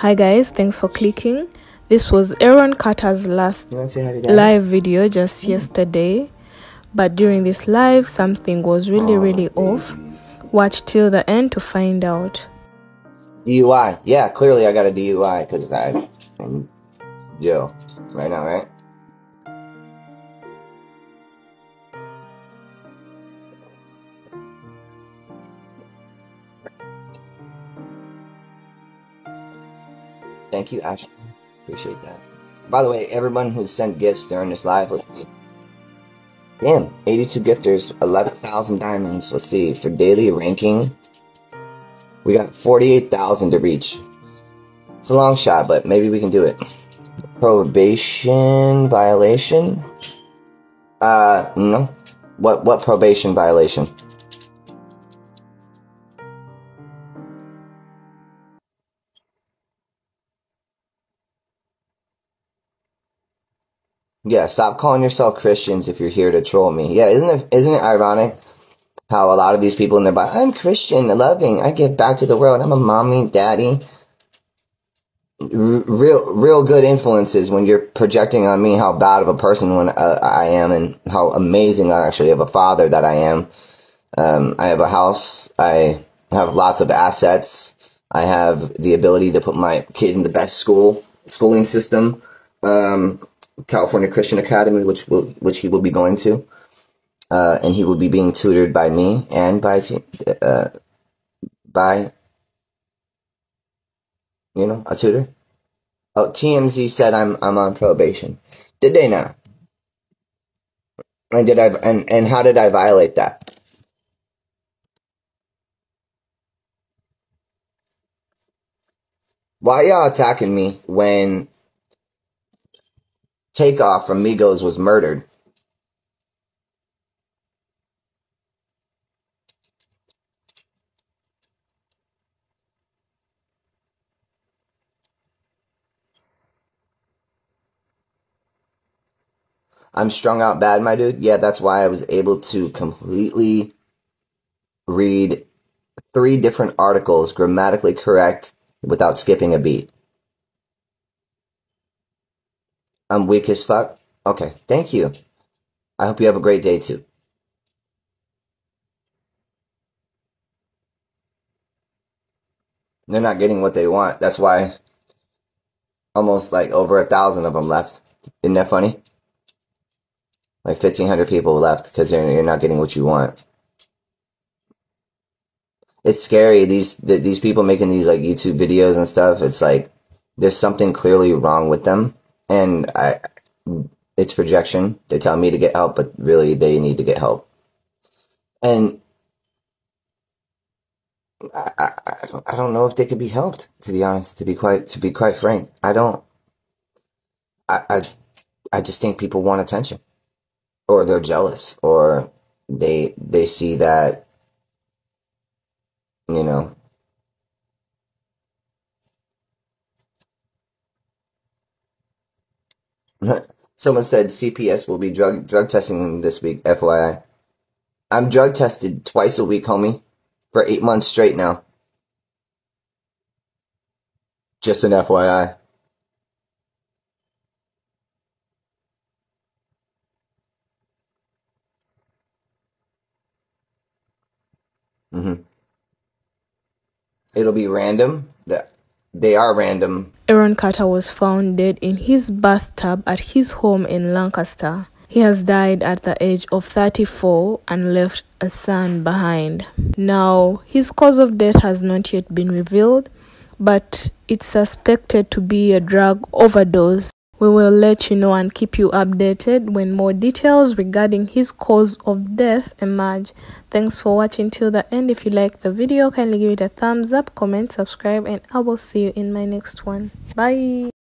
Hi guys, thanks for clicking. This was Aaron Carter's last live video just yesterday. But during this live, something was really, oh, really off. Watch till the end to find out. DUI. Yeah, clearly I got a DUI because I am jail right now, right? Thank you, Ashley. Appreciate that. By the way, everyone who sent gifts during this live, let's see. Damn, 82 gifters, 11,000 diamonds. Let's see, for daily ranking, we got 48,000 to reach. It's a long shot, but maybe we can do it. Probation violation? Uh, no. What, what probation violation? Yeah, stop calling yourself Christians if you're here to troll me. Yeah, isn't it isn't it ironic how a lot of these people in their I'm Christian, loving, I give back to the world, I'm a mommy, daddy. Real, real good influences when you're projecting on me how bad of a person when uh, I am and how amazing I actually have a father that I am. Um, I have a house. I have lots of assets. I have the ability to put my kid in the best school schooling system. Um, California Christian Academy, which will which he will be going to, uh, and he will be being tutored by me and by uh, by you know a tutor. Oh, TMZ said I'm I'm on probation. Did they not? And did I and and how did I violate that? Why y'all attacking me when Takeoff from Migos was murdered. I'm strung out bad, my dude. Yeah, that's why I was able to completely read three different articles grammatically correct without skipping a beat. I'm weak as fuck. Okay, thank you. I hope you have a great day too. They're not getting what they want. That's why almost like over a thousand of them left. Isn't that funny? Like 1,500 people left because you're, not getting what you want. It's scary. These, these people making these like YouTube videos and stuff. It's like, there's something clearly wrong with them and I, it's projection. They tell me to get help, but really they need to get help. And I, I, I, don't, I don't know if they could be helped, to be honest, to be quite, to be quite frank. I don't, I, I, I just think people want attention or they're jealous or they, they see that, you know, Someone said CPS will be drug drug testing this week. FYI, I'm drug tested twice a week, homie, for eight months straight now. Just an FYI. Mm-hmm. It'll be random. They are random. Aaron Carter was found dead in his bathtub at his home in Lancaster. He has died at the age of 34 and left a son behind. Now, his cause of death has not yet been revealed, but it's suspected to be a drug overdose. We will let you know and keep you updated when more details regarding his cause of death emerge. Thanks for watching till the end. If you like the video, kindly give it a thumbs up, comment, subscribe, and I will see you in my next one. Bye.